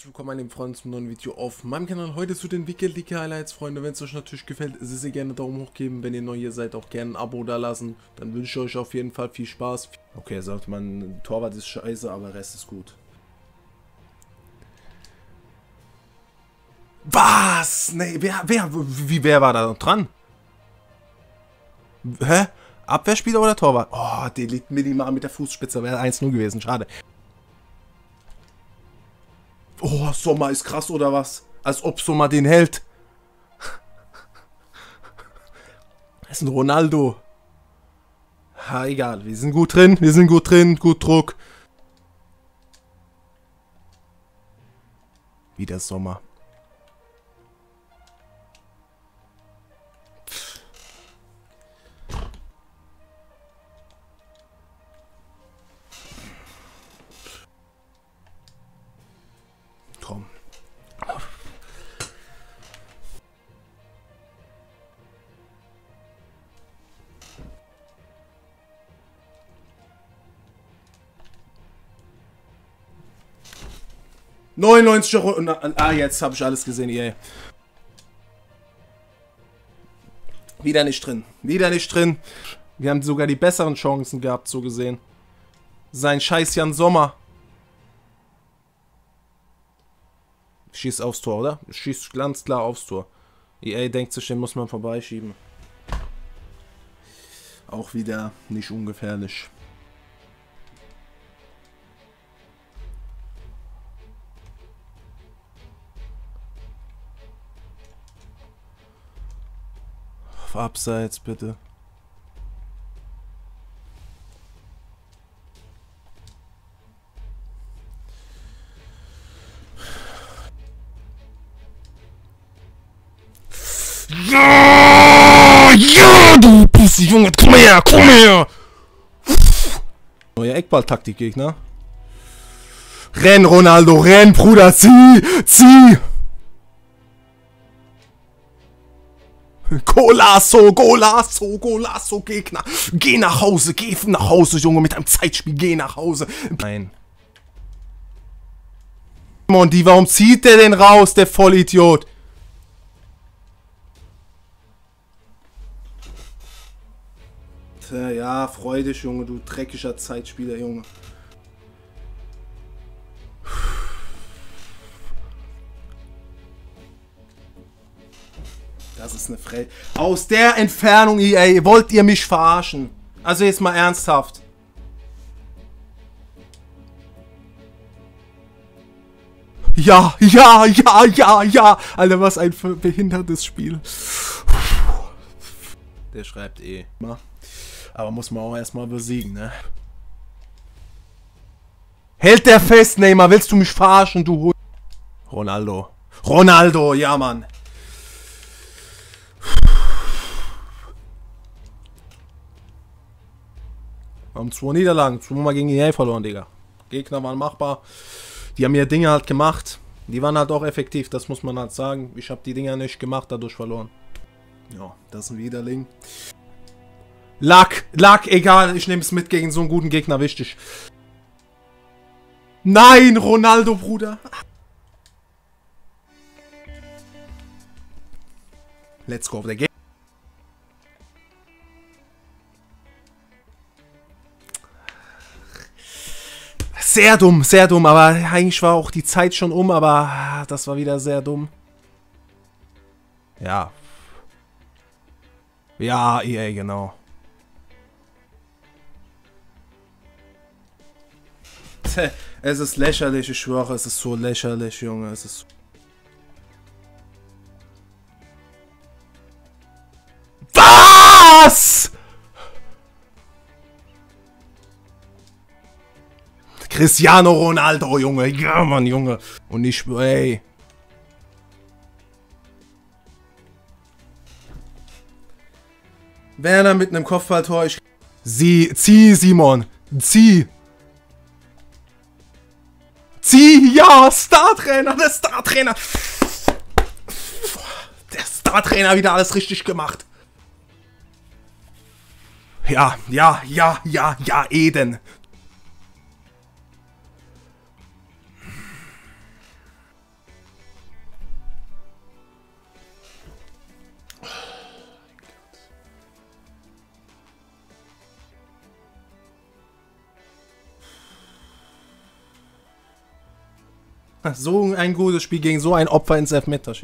herzlich willkommen meine Freunde zum neuen Video auf meinem Kanal. Heute zu den Wickel League Highlights, Freunde. Wenn es euch natürlich gefällt, sehr, sehr gerne Daumen hoch geben. Wenn ihr neu hier seid, auch gerne ein Abo da lassen. Dann wünsche ich euch auf jeden Fall viel Spaß. Okay, sagt man, Torwart ist scheiße, aber Rest ist gut. Was? Nee, wer, wer, wie, wer war da noch dran? Hä? Abwehrspieler oder Torwart? Oh, der liegt minimal mit der Fußspitze. Wäre 1-0 gewesen, schade. Oh, Sommer ist krass oder was? Als ob Sommer den hält. Das ist ein Ronaldo. Ha, egal. Wir sind gut drin. Wir sind gut drin. Gut Druck. Wieder Sommer. Komm. Neunundneunzig Euro. Ah, jetzt habe ich alles gesehen, ey. Wieder nicht drin. Wieder nicht drin. Wir haben sogar die besseren Chancen gehabt, so gesehen. Sein scheiß Jan Sommer. Schießt aufs Tor, oder? Schießt ganz klar aufs Tor. EA denkt sich, den muss man vorbeischieben. Auch wieder nicht ungefährlich. Auf Abseits bitte. Junge, komm her, komm her! Neue Eckballtaktik, Gegner. Renn, Ronaldo, renn, Bruder, zieh, zieh! Golasso, Golasso, Golasso, Gegner. Geh nach Hause, geh nach Hause, Junge, mit einem Zeitspiel, geh nach Hause. Nein. Mondi, warum zieht der denn raus, der Vollidiot? Ja, freu dich, Junge, du dreckiger Zeitspieler, Junge. Das ist eine Fre... Aus der Entfernung, EA, wollt ihr mich verarschen? Also jetzt mal ernsthaft. Ja, ja, ja, ja, ja. Alter, was ein behindertes Spiel. Der schreibt eh. Aber muss man auch erstmal besiegen, ne? Hält der fest, Neymar. Willst du mich verarschen, du Ronaldo. Ronaldo, ja, Mann. Wir haben zwei Niederlagen, zweimal gegen EA verloren, Digga. Gegner waren machbar. Die haben ihr Dinge halt gemacht. Die waren halt auch effektiv, das muss man halt sagen. Ich habe die Dinger nicht gemacht, dadurch verloren. Ja, das ist ein Widerling. Lack, Lack, egal, ich nehme es mit gegen so einen guten Gegner, wichtig. Nein, Ronaldo, Bruder. Let's go, der Gegner. Sehr dumm, sehr dumm, aber eigentlich war auch die Zeit schon um, aber das war wieder sehr dumm. Ja. Ja, EA, genau. Es ist lächerlich, ich schwöre, es ist so lächerlich, Junge, es ist... Was? Cristiano Ronaldo, Junge. Ja, Mann, Junge. Und ich, ey. Werner mit einem Kopfballtor. Ich Sie, zieh, Simon. Zieh. Zieh, ja, Startrainer, der Startrainer. Der Startrainer wieder alles richtig gemacht. Ja, ja, ja, ja, ja, Eden. So ein gutes Spiel gegen so ein Opfer ins Elfmeter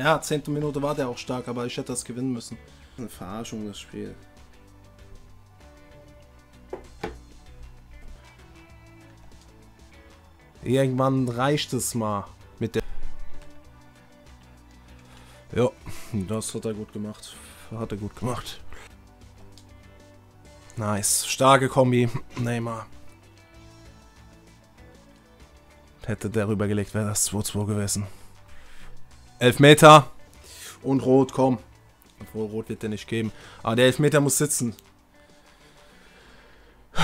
Ja, zehnte Minute war der auch stark, aber ich hätte das gewinnen müssen. Eine Verarschung, das Spiel. Irgendwann reicht es mal mit der. Ja, das hat er gut gemacht. Hat er gut gemacht. Nice. Starke Kombi. Neymar. Hätte der rübergelegt, wäre das 2-2 gewesen. Elfmeter. Und Rot, komm. Obwohl, Rot wird der nicht geben. Aber der Elfmeter muss sitzen.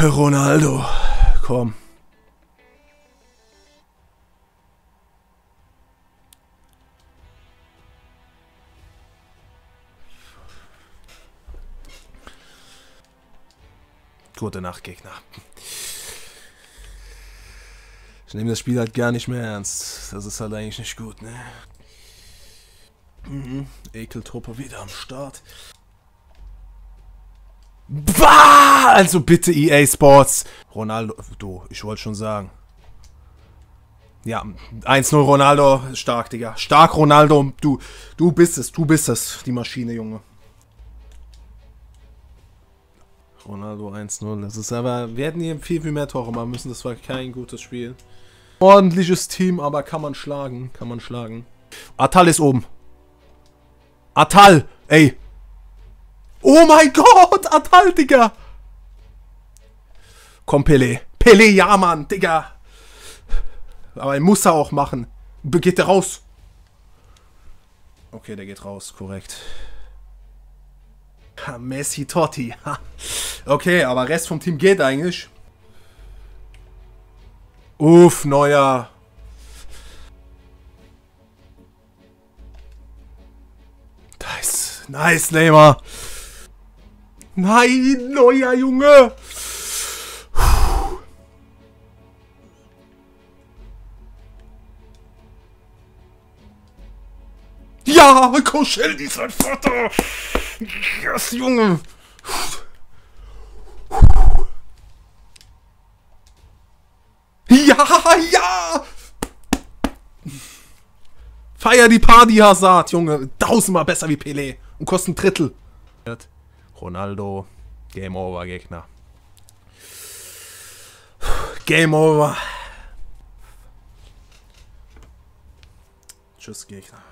Ronaldo. Komm. Gute Nacht, Gegner. Ich nehme das Spiel halt gar nicht mehr ernst. Das ist halt eigentlich nicht gut, ne? Mhm. Ekeltruppe wieder am Start. Bah! Also bitte EA Sports. Ronaldo, du, ich wollte schon sagen. Ja, 1-0 Ronaldo, stark, Digga. Stark, Ronaldo. Du, du bist es, du bist es, die Maschine, Junge. Ronaldo 1-0. Das ist aber, wir hätten hier viel, viel mehr Tore machen müssen. Das war kein gutes Spiel. Ordentliches Team, aber kann man schlagen. Kann man schlagen. Atal ist oben. Atal, ey. Oh mein Gott, Atal, Digga. Komm, Pele. Pele, ja, Mann, Digga. Aber er muss er auch machen. Geht der raus? Okay, der geht raus, korrekt. Ha, Messi Totti. Okay, aber Rest vom Team geht eigentlich. Uff, neuer. Nice, Neymar. Nein, neuer Junge. Ja, Koschel, dieser Vater. Yes, Junge. Ja, ja. Feier die Party, Hazard, Junge. Tausendmal besser wie Pelé. Und kostet ein Drittel. Ronaldo. Game over, Gegner. Game over. Tschüss, Gegner.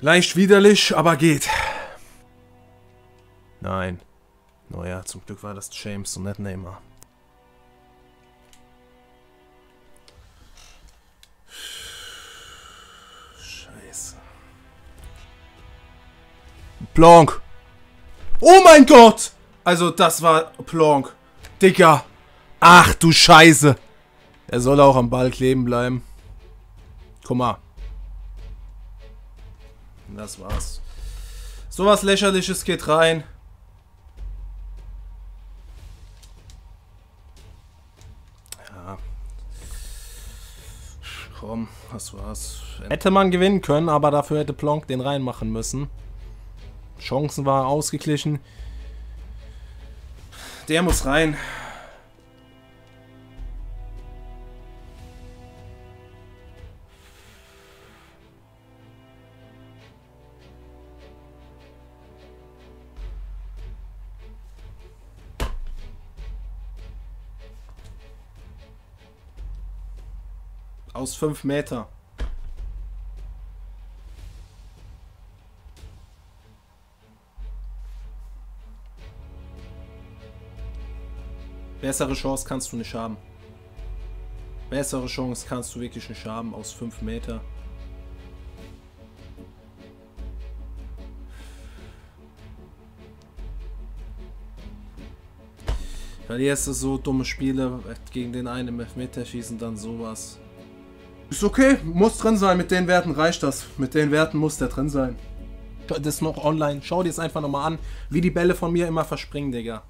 Leicht widerlich, aber geht. Nein. Naja, zum Glück war das James und nicht Neymar. Blanc. Oh mein Gott! Also, das war Blanc. Dicker. Ach du Scheiße. Er soll auch am Ball kleben bleiben. Guck mal. Das war's. Sowas lächerliches geht rein. Ja. Komm, das war's. Hätte man gewinnen können, aber dafür hätte Plonk den reinmachen müssen. Chancen waren ausgeglichen. Der muss rein. Aus 5 Meter. Bessere Chance kannst du nicht haben. Bessere Chance kannst du wirklich nicht haben aus 5 Meter. Verlierst du so dumme Spiele gegen den einen im schießen, dann sowas. Ist okay, muss drin sein. Mit den Werten reicht das. Mit den Werten muss der drin sein. Das ist noch online. Schau dir es einfach nochmal an, wie die Bälle von mir immer verspringen, Digga.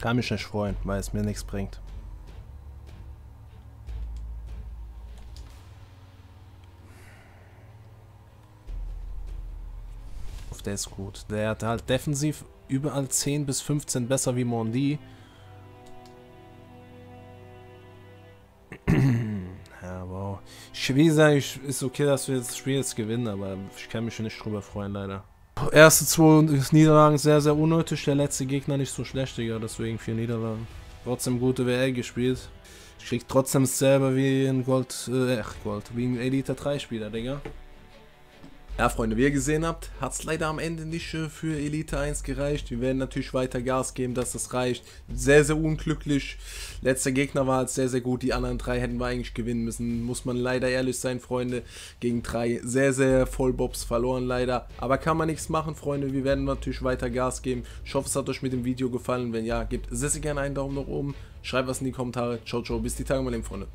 Kann mich nicht freuen, weil es mir nichts bringt. Der ist gut. Der hat halt defensiv überall 10 bis 15 besser wie Mondi. ja, wow. Wie gesagt, ist okay, dass wir das Spiel jetzt gewinnen, aber ich kann mich nicht drüber freuen, leider. Erste zwei Niederlagen sehr, sehr unnötig. Der letzte Gegner nicht so schlecht, Digga. Deswegen vier Niederlagen. Trotzdem gute WL gespielt. Ich krieg trotzdem selber wie ein Gold, äh, Gold, wie ein Elite 3 Spieler, Digga. Ja, Freunde, wie ihr gesehen habt, hat es leider am Ende nicht äh, für Elite 1 gereicht. Wir werden natürlich weiter Gas geben, dass das reicht. Sehr, sehr unglücklich. Letzter Gegner war halt sehr, sehr gut. Die anderen drei hätten wir eigentlich gewinnen müssen. Muss man leider ehrlich sein, Freunde. Gegen drei sehr, sehr Vollbobs verloren leider. Aber kann man nichts machen, Freunde. Wir werden natürlich weiter Gas geben. Ich hoffe, es hat euch mit dem Video gefallen. Wenn ja, gebt sehr, sehr gerne einen Daumen nach oben. Schreibt was in die Kommentare. Ciao, ciao. Bis die Tage, meine Freunde.